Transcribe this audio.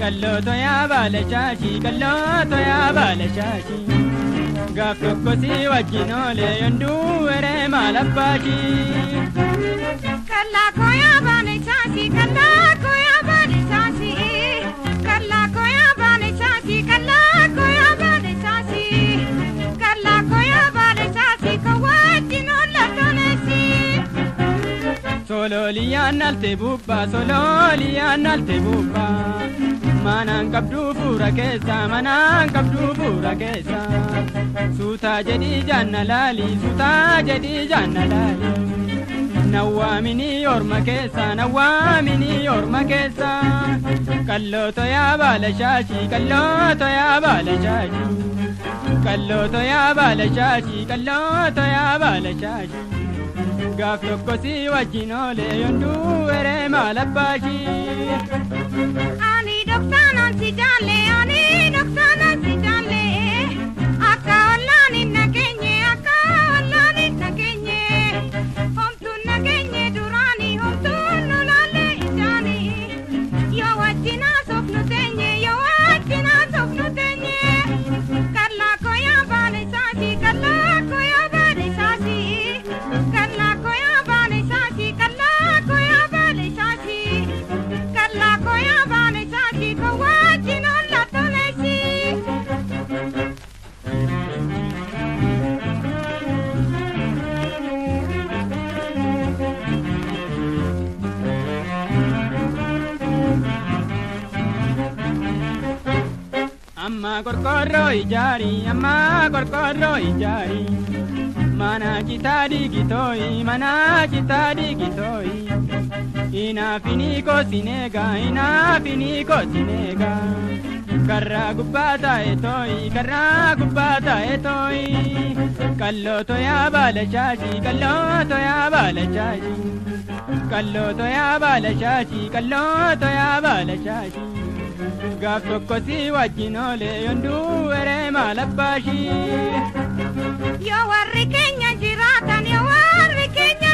Qallooto yaa baala shaashii qallooto yaa baala shaashii gaaf tokko si wajjin oolee yonduu weree maal abbaashii. Kallaa koo yaa baala shaashii kallaa koo yaa baala shaashii kallaa koo yaa baala shaashii kallaa koo yaa baala shaashii kallaa koo yaa baala shaashii koo wajjin oolla toleesii. Sololiyaan alte bubbaa sololiyaan alte bubbaa manaan qabduu fuura keessa manaan qabduu fuura keessa suutaa jedhii jaanna laali suutaa jedhii jaanna laali nawwaamini orma keessa nawwaamini orma keessa qallooto yaa baala shaashii qallooto yaa baala shaashii qallooto yaa baala shaashii qallooto yaa baala shaashii. gaaf tokko si wajjin oolee yonduu weree maal abbaashii. Ani dhoksaanaan Amma qorqorroo ijaari amma qorqorroo ijaari mana citaa digitooyi mana citaa digitooyi inaafini koosineega inaafini koosineega karraa gubbaa taa'e tooyi karraa gubbaa taa'e tooyi qallooto yaa baala shaashii qallooto yaa baala shaashii qallooto yaa baala shaashii qallooto yaa baala shaashii. gaaf tokkosi wajjin oole yonduu eree maalabbaashii. Yoo warri keenya jiraatan yoo warri keenya.